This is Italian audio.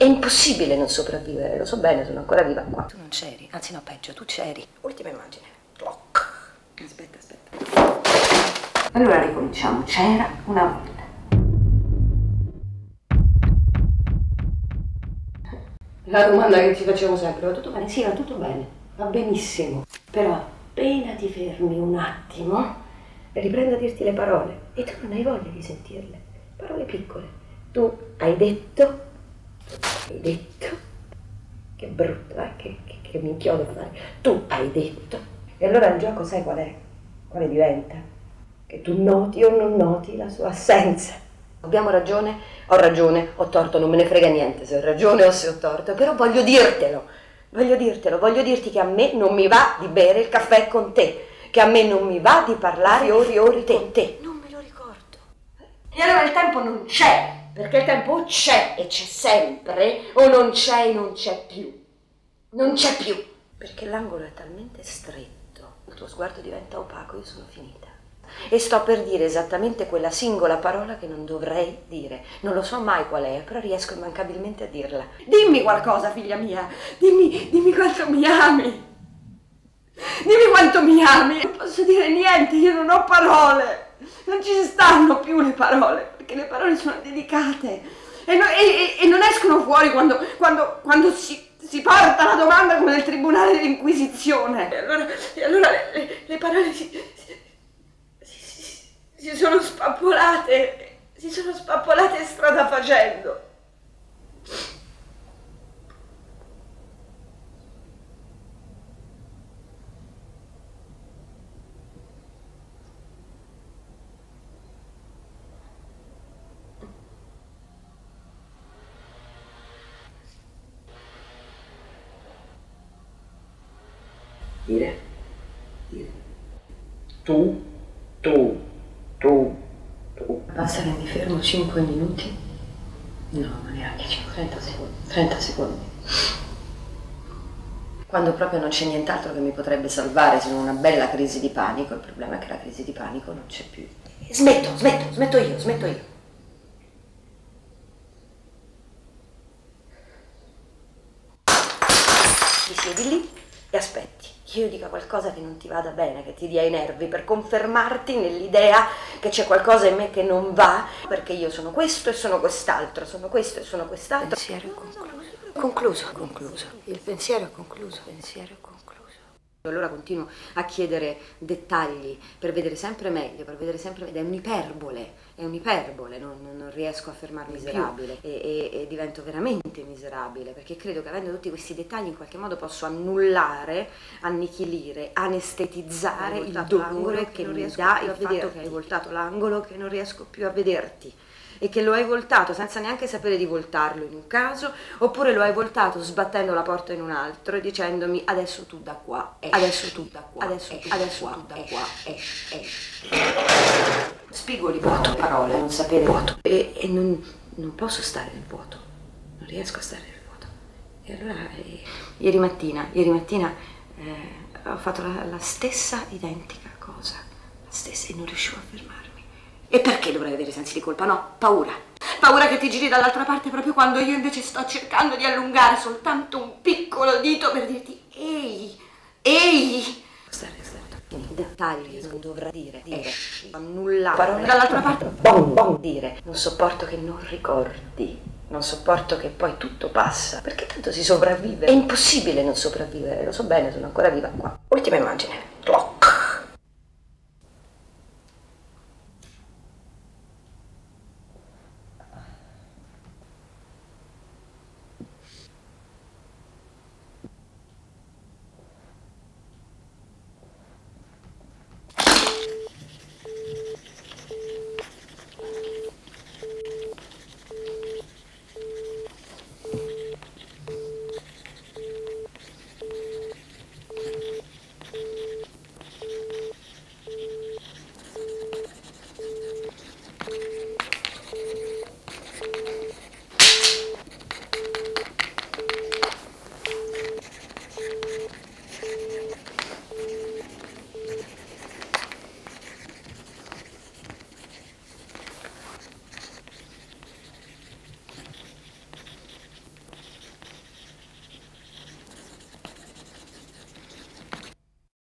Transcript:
È impossibile non sopravvivere, lo so bene, sono ancora viva qua. Tu non c'eri, anzi no, peggio, tu c'eri. Ultima immagine. Clock. Aspetta, aspetta. Allora ricominciamo. C'era una volta. La domanda che ci facciamo sempre, va tutto bene? Sì, va tutto bene, va benissimo. Però appena ti fermi un attimo, riprendo a dirti le parole e tu non hai voglia di sentirle. Parole piccole. Tu hai detto, hai detto, che brutto, eh, che, che, che mi inchiodo a fare. Tu hai detto. E allora il gioco sai qual è? Quale diventa? Che tu noti o non noti la sua assenza. Abbiamo ragione? Ho ragione, ho torto, non me ne frega niente se ho ragione o se ho torto, però voglio dirtelo, voglio dirtelo, voglio dirti che a me non mi va di bere il caffè con te, che a me non mi va di parlare ore e ore con te. Non me lo ricordo. E allora il tempo non c'è, perché il tempo c'è e c'è sempre, o non c'è e non c'è più. Non c'è più. Perché l'angolo è talmente stretto, il tuo sguardo diventa opaco, io sono finita. E sto per dire esattamente quella singola parola che non dovrei dire. Non lo so mai qual è, però riesco immancabilmente a dirla. Dimmi qualcosa, figlia mia. Dimmi, dimmi quanto mi ami. Dimmi quanto mi ami. Non posso dire niente, io non ho parole. Non ci stanno più le parole, perché le parole sono delicate. E, no- e- e- non escono fuori quando, quando, quando si, si porta la domanda come nel tribunale dell'Inquisizione. E allora, e allora le, le- le parole si- si- si sono spappolate, si sono spappolate strada facendo. Dire, dire. Tu, tu, tu, tu. Basta che mi fermo 5 minuti? No, ma neanche 5, 30 secondi. 30 secondi. Quando proprio non c'è nient'altro che mi potrebbe salvare se non una bella crisi di panico, il problema è che la crisi di panico non c'è più. Smetto, smetto, smetto io, smetto io. Ti siedi lì e aspetti che io dica qualcosa che non ti vada bene, che ti dia i nervi, per confermarti nell'idea che c'è qualcosa in me che non va, perché io sono questo e sono quest'altro, sono questo e sono Il quest'altro. pensiero è concluso. Concluso, concluso. Il pensiero è concluso. Il pensiero è concluso. Allora continuo a chiedere dettagli per vedere sempre meglio, per vedere sempre meglio. È un'iperbole, è un'iperbole, non, non- riesco a fermarmi miserabile. E, e- e divento veramente miserabile perché credo che avendo tutti questi dettagli in qualche modo posso annullare, annichilire, anestetizzare il dolore che che mi dà più il fatto che hai voltato l'angolo che non riesco più a vederti e che lo hai voltato senza neanche sapere di voltarlo in un caso, oppure lo hai voltato sbattendo la porta in un altro e dicendomi adesso tu da qua, esci, adesso tu da qua, adesso, tu, adesso tu da qua, esci, esci. Spigoli vuoto, parole, non sapere vuoto. E, e non, non posso stare nel vuoto, non riesco a stare nel vuoto. E allora, eh, ieri mattina, ieri mattina eh, ho fatto la, la stessa identica cosa, la stessa, e non riuscivo a fermarmi. E perché dovrei avere sensi di colpa? No, paura. Paura che ti giri dall'altra parte proprio quando io invece sto cercando di allungare soltanto un piccolo dito per dirti ehi, ehi. Stare, stare. I dettagli non dovrà dire, dire, annullare. Parole dall'altra parte, bon, bon, dire. Non sopporto che non ricordi. Non sopporto che poi tutto passa, perché tanto si sopravvive. È impossibile non sopravvivere, lo so bene, sono ancora viva qua. Ultima immagine.